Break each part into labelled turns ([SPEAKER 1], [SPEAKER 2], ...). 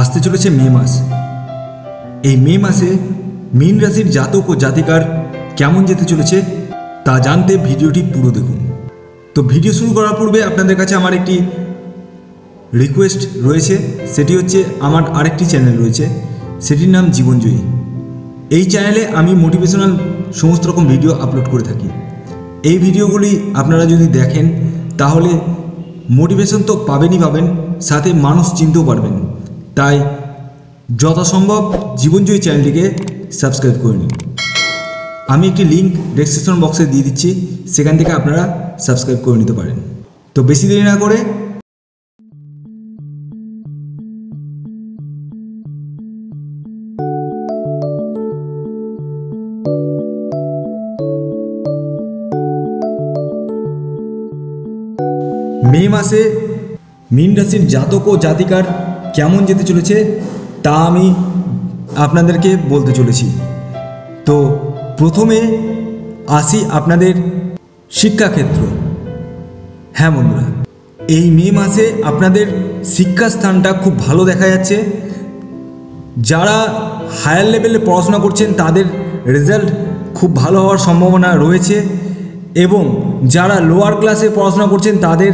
[SPEAKER 1] আসতে চলেছে মে মাস। এই মে মাসে মীন রাশির জাতক ও জাতিকার কেমন যেতে চলেছে তা জানতে ভিডিওটি পুরো দেখুন। তো ভিডিও শুরু করার পূর্বে আপনাদের কাছে আমার একটি রিকোয়েস্ট রয়েছে, সেটি হচ্ছে আমার আরেকটি চ্যানেল রয়েছে, সেটির নাম জীবনজয়ী এই চ্যানেলে আমি মোটিভেশনাল সমস্ত রকম ভিডিও আপলোড করে থাকি। এই ভিডিওগুলি আপনারা যদি দেখেন, তাহলে মোটিভেশন তো পাবেনই পাবেন, সাথে মানুষ চিনতেও পারবেন। তাই যথাসম্ভব জীবনজয়ী চ্যানেলটিকে সাবস্ক্রাইব করে নিন। আমি একটি লিঙ্ক ডেসক্রিপশন বক্সে দিয়ে দিচ্ছি, সেখান থেকে আপনারা সাবস্ক্রাইব করে নিতে পারেন। তো বেশি দেরি না করে মে মাসে মীন রাশির জাতক ও জাতিকার কেমন যেতে চলেছে, তা আমি আপনাদেরকে বলতে চলেছি। তো প্রথমে আসি আপনাদের শিক্ষাক্ষেত্র। হ্যাঁ বন্ধুরা, এই মে মাসে আপনাদের শিক্ষাস্থানটা খুব ভালো দেখা যাচ্ছে। যারা হায়ার লেভেলে পড়াশোনা করছেন, তাদের রেজাল্ট খুব ভালো হওয়ার সম্ভাবনা রয়েছে এবং যারা লোয়ার ক্লাসে পড়াশোনা করছেন, তাদের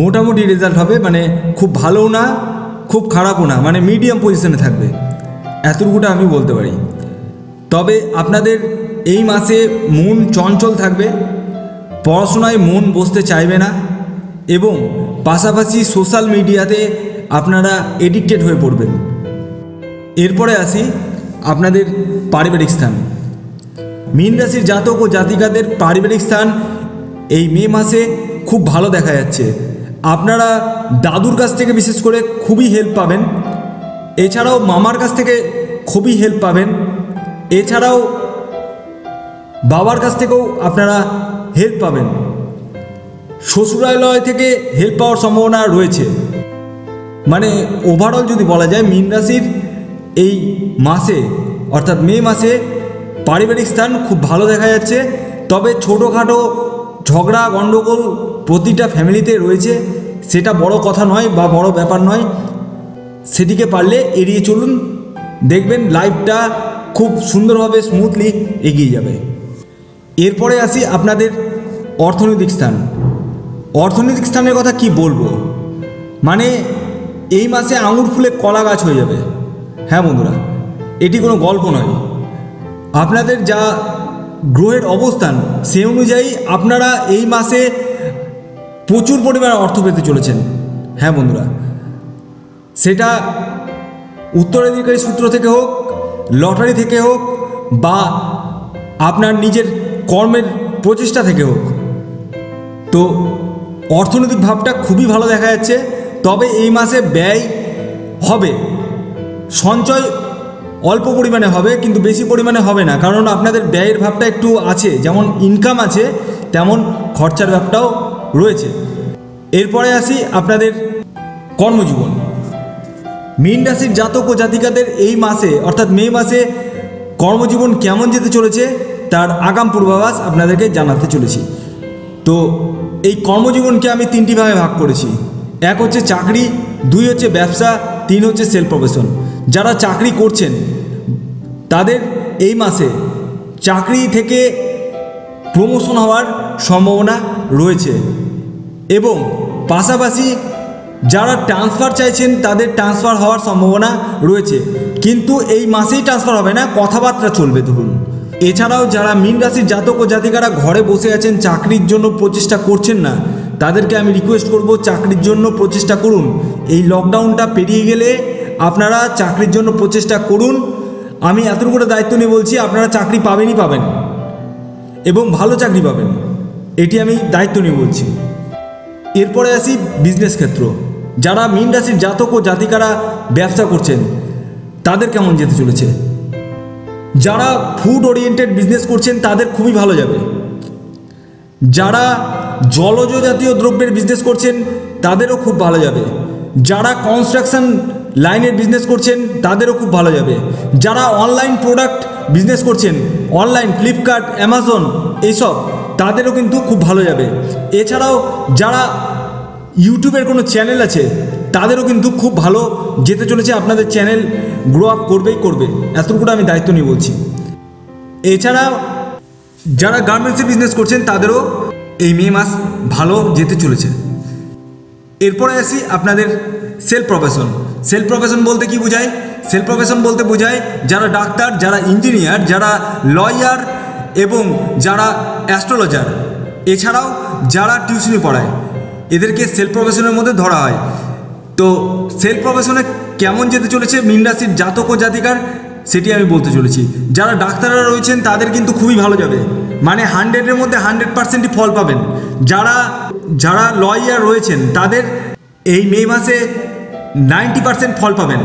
[SPEAKER 1] মোটামুটি রেজাল্ট হবে মানে খুব ভালোও না খুব খারাপও না মানে মিডিয়াম পজিশনে থাকবে। এতটুকুটা আমি বলতে পারি। তবে আপনাদের এই মাসে মন চঞ্চল থাকবে, পড়াশোনায় মন বসতে চাইবে না, এবং পাশাপাশি সোশ্যাল মিডিয়াতে আপনারা এডিক্টেড হয়ে পড়বেন। এরপরে আসি আপনাদের পারিবারিক স্থান। মীন রাশির জাতক ও জাতিকাদের পারিবারিক স্থান এই মে মাসে খুব ভালো দেখা যাচ্ছে। আপনারা দাদুর কাছ থেকে বিশেষ করে খুবই হেল্প পাবেন। এছাড়াও মামার কাছ থেকে খুবই হেল্প পাবেন। এছাড়াও বাবার কাছ থেকেও আপনারা হেল্প পাবেন। শ্বশুরালয় থেকে হেল্প পাওয়ার সম্ভাবনা রয়েছে। মানে ওভারঅল যদি বলা যায়, মীন রাশির এই মাসে, অর্থাৎ মে মাসে পারিবারিক স্থান খুব ভালো দেখা যাচ্ছে। তবে ছোটোখাটো ঝগড়া গণ্ডগোল প্রতিটা ফ্যামিলিতে রয়েছে। সেটা বড় কথা নয় বা বড় ব্যাপার নয়। সেটিকে পারলে এড়িয়ে চলুন। দেখবেন লাইফটা খুব সুন্দরভাবে স্মুথলি এগিয়ে যাবে। এরপরে আসি আপনাদের অর্থনৈতিক স্থান। অর্থনৈতিক স্থানের কথা কি বলব? মানে এই মাসে আঙুর ফুলে কলা গাছ হয়ে যাবে। হ্যাঁ বন্ধুরা, এটি কোনো গল্প নয়। আপনাদের যা গ্রহের অবস্থান সে অনুযায়ী আপনারা এই মাসে প্রচুর পরিমাণে অর্থ পেতে চলেছেন। হ্যাঁ বন্ধুরা, সেটা উত্তরাধিকারী সূত্র থেকে হোক, লটারি থেকে হোক, বা আপনার নিজের কর্মের প্রচেষ্টা থেকে হোক, তো অর্থনৈতিক ভাবটা খুবই ভালো দেখা যাচ্ছে। তবে এই মাসে ব্যয় হবে, সঞ্চয় অল্প পরিমাণে হবে, কিন্তু বেশি পরিমাণে হবে না। কারণ আপনাদের ব্যয়ের ভাবটা একটু আছে, যেমন ইনকাম আছে, তেমন খরচার ভাবটাও রয়েছে। এরপরে আসি আপনাদের কর্মজীবন। মীন রাশির জাতক ও জাতিকাদের এই মাসে, অর্থাৎ মে মাসে কর্মজীবন কেমন যেতে চলেছে, তার আগাম পূর্বাভাস আপনাদেরকে জানাতে চলেছি। তো এই কর্মজীবনকে আমি তিনটি ভাগে ভাগ করেছি। এক হচ্ছে চাকরি, দুই হচ্ছে ব্যবসা, তিন হচ্ছে সেলফ প্রফেশন। যারা চাকরি করছেন, তাদের এই মাসে চাকরি থেকে প্রমোশন হওয়ার সম্ভাবনা রয়েছে। এবং পাশাপাশি যারা ট্রান্সফার চাইছেন, তাদের ট্রান্সফার হওয়ার সম্ভাবনা রয়েছে। কিন্তু এই মাসেই ট্রান্সফার হবে না, কথাবার্তা চলবে, ধরুন। এছাড়াও যারা মীন রাশির জাতক ও জাতিকারা ঘরে বসে আছেন, চাকরির জন্য প্রচেষ্টা করছেন না, তাদেরকে আমি রিকোয়েস্ট করব চাকরির জন্য প্রচেষ্টা করুন। এই লকডাউনটা পেরিয়ে গেলে আপনারা চাকরির জন্য প্রচেষ্টা করুন। আমি এতটুকু দায়িত্ব নিয়ে বলছি, আপনারা চাকরি পাবেনই পাবেন। এবং ভালো চাকরি পাবেন। এটি আমি দায়িত্ব নিয়ে বলছি। এরপরে আসি বিজনেস ক্ষেত্র। যারা মীন রাশির জাতক ও জাতিকারা ব্যবসা করছেন, তাদের কেমন যেতে চলেছে? যারা ফুড ওরিয়েন্টেড বিজনেস করছেন, তাদের খুবই ভালো যাবে। যারা জলজ জাতীয় দ্রব্যের বিজনেস করছেন, তাদেরও খুব ভালো যাবে। যারা কনস্ট্রাকশন লাইনের বিজনেস করছেন, তাদেরও খুব ভালো যাবে। যারা অনলাইন প্রোডাক্ট বিজনেস করছেন অনলাইন ফ্লিপকার্ট অ্যামাজন এইসব তাদেরও কিন্তু খুব ভালো যাবে। এছাড়াও যারা ইউটিউবের কোনো চ্যানেল আছে, তাদেরও কিন্তু খুব ভালো যেতে চলেছে, আপনাদের চ্যানেল গ্রো আপ করবেই করবে। এতটুকু আমি দায়িত্ব নিয়ে বলছি। এছাড়া যারা গার্মেন্টসে বিজনেস করছেন, তাদেরও এই মে মাস ভালো যেতে চলেছে। এরপরে আসি আপনাদের সেলফ প্রফেশন সেলফ প্রফেশন বলতে কি বোঝায়? সেলফ প্রফেশন বলতে বোঝায় যারা ডাক্তার, যারা ইঞ্জিনিয়ার, যারা লয়ার এবং যারা অ্যাস্ট্রোলজার। এছাড়াও যারা টিউশনি পড়ায়, এদেরকে সেলফ প্রফেশনের মধ্যে ধরা হয়। তো সেলফ প্রফেশনে কেমন যেতে চলেছে মীন রাশির জাতক ও জাতিকার, সেটি আমি বলতে চলেছি। যারা ডাক্তাররা রয়েছেন, তাদের কিন্তু খুবই ভালো যাবে। মানে হান্ড্রেডের মধ্যে হান্ড্রেড পার্সেন্টই ফল পাবেন। যারা যারা লয়ার রয়েছেন, তাদের এই মে মাসে নাইনটি পার্সেন্ট ফল পাবেন।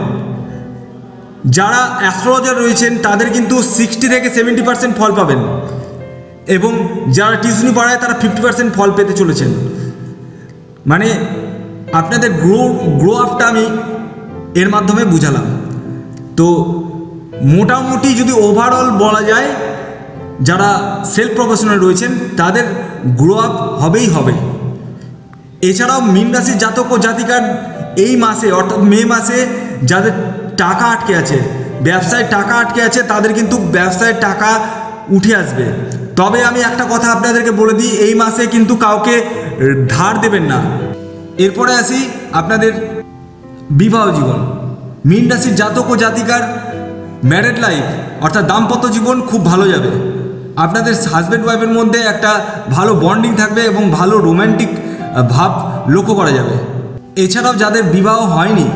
[SPEAKER 1] যারা অ্যাস্ট্রোলজার রয়েছেন, তাদের কিন্তু সিক্সটি থেকে সেভেন্টি পার্সেন্ট ফল পাবেন। এবং যারা টিউশনি পড়ায়, তারা ফিফটি পার্সেন্ট ফল পেতে চলেছেন। মানে আপনাদের গ্রো গ্রো আপটা আমি এর মাধ্যমে বুঝালাম। তো, মোটামুটি যদি ওভারঅল বলা যায়, যারা সেলফ প্রফেশনাল রয়েছেন, তাদের গ্রো আপ হবেই হবে। এছাড়াও মীন রাশির জাতক ও জাতিকার এই মাসে, অর্থাৎ মে মাসে, যাদের টাকা আটকে আছে, ব্যবসায় টাকা আটকে আছে, তাদের কিন্তু ব্যবসায় টাকা উঠে আসবে। তবে আমি একটা কথা আপনাদেরকে বলে দিই, এই মাসে কিন্তু কাউকে ধার দেবেন না। এরপরে আসি আপনাদের বিবাহ জীবন। মীন রাশির জাতক ও জাতিকার ম্যারেড লাইফ অর্থাৎ দাম্পত্য জীবন খুব ভালো যাবে। আপনাদের হাজব্যান্ড ওয়াইফের মধ্যে একটা ভালো বন্ডিং থাকবে এবং ভালো রোম্যান্টিক ভাব লক্ষ্য করা যাবে। এছাড়াও যাদের বিবাহ হয়নি,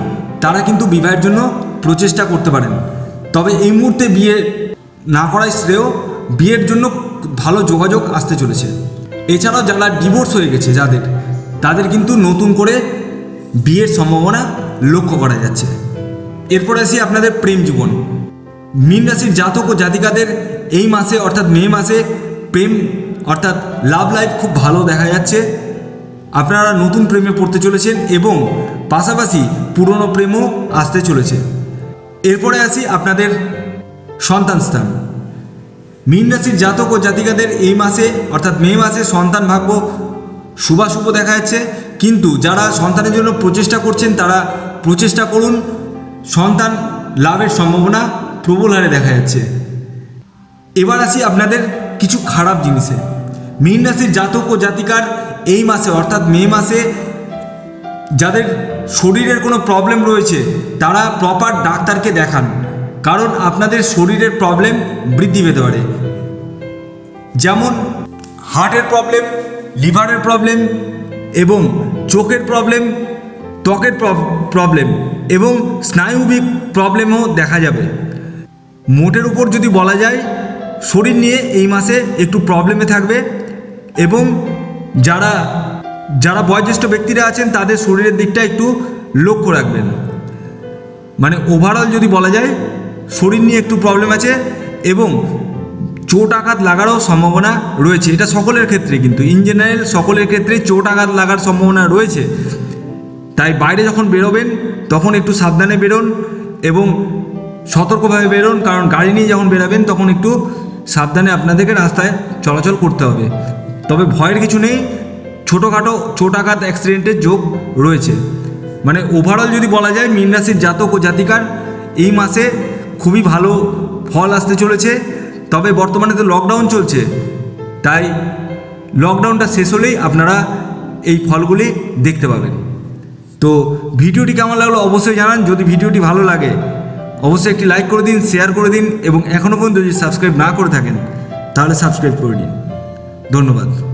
[SPEAKER 1] তারা কিন্তু বিবাহের জন্য প্রচেষ্টা করতে পারেন। তবে এই মুহূর্তে বিয়ে না করাই শ্রেয়, বিয়ের জন্য ভালো যোগাযোগ আসতে চলেছে। এছাড়াও যারা ডিভোর্স হয়ে গেছে যাদের, তাদের কিন্তু নতুন করে বিয়ের সম্ভাবনা লক্ষ্য করা যাচ্ছে। এরপর আসি আপনাদের প্রেম জীবন। মীন রাশির জাতক ও জাতিকাদের এই মাসে অর্থাৎ মে মাসে প্রেম অর্থাৎ লাভ লাইফ খুব ভালো দেখা যাচ্ছে। আপনারা নতুন প্রেমে পড়তে চলেছেন এবং পাশাপাশি পুরনো প্রেমও আসতে চলেছে। এরপরে আসি আপনাদের সন্তান স্থান। মীন রাশির জাতক ও জাতিকাদের এই মাসে, অর্থাৎ মে মাসে সন্তান ভাগ্য শুভাশুভ দেখা যাচ্ছে কিন্তু যারা সন্তানের জন্য প্রচেষ্টা করছেন, তারা প্রচেষ্টা করুন, সন্তান লাভের সম্ভাবনা প্রবল হারে দেখা যাচ্ছে। এবার আসি আপনাদের কিছু খারাপ জিনিসে। মীন রাশির জাতক ও জাতিকার এই মাসে, অর্থাৎ মে মাসে যাদের শরীরের কোনো প্রবলেম রয়েছে, তারা প্রপার ডাক্তারকে দেখান। কারণ আপনাদের শরীরের প্রবলেম বৃদ্ধি পেতে পারে। যেমন হার্টের প্রবলেম লিভারের প্রবলেম এবং চোখের প্রবলেম ত্বকের প্রবলেম এবং স্নায়ুবিক প্রবলেমও দেখা যাবে। মোটের উপর যদি বলা যায়, শরীর নিয়ে এই মাসে একটু প্রবলেমে থাকবে এবং যারা যারা বয়োজ্যেষ্ঠ ব্যক্তিরা আছেন, তাদের শরীরের দিকটা একটু লক্ষ্য রাখবেন। মানে ওভারঅল যদি বলা যায়, শরীর নিয়ে একটু প্রবলেম আছে এবং চোট আঘাত লাগারও সম্ভাবনা রয়েছে। এটা সকলের ক্ষেত্রে কিন্তু ইন জেনারেল সকলের ক্ষেত্রে চোট আঘাত লাগার সম্ভাবনা রয়েছে। তাই বাইরে যখন বেরোবেন, তখন একটু সাবধানে বেরোন এবং সতর্কভাবে বেরোন, কারণ গাড়ি নিয়ে যখন বেরাবেন, তখন একটু সাবধানে আপনাদেরকে রাস্তায় চলাচল করতে হবে। তবে ভয়ের কিছু নেই ছোটোখাটো চোট আঘাত অ্যাক্সিডেন্টের যোগ রয়েছে। মানে ওভারঅল যদি বলা যায়, মীন রাশির জাতক ও জাতিকার এই মাসে খুবই ভালো ফল আসতে চলেছে। তবে বর্তমানে তো লকডাউন চলছে। তাই লকডাউনটা শেষ হলেই আপনারা এই ফলগুলি দেখতে পাবেন। তো ভিডিওটি কেমন লাগল অবশ্যই জানান। যদি ভিডিওটি ভালো লাগে, অবশ্যই একটি লাইক করে দিন শেয়ার করে দিন এবং এখনও পর্যন্ত যদি সাবস্ক্রাইব না করে থাকেন, তাহলে সাবস্ক্রাইব করে নিন। ধন্যবাদ।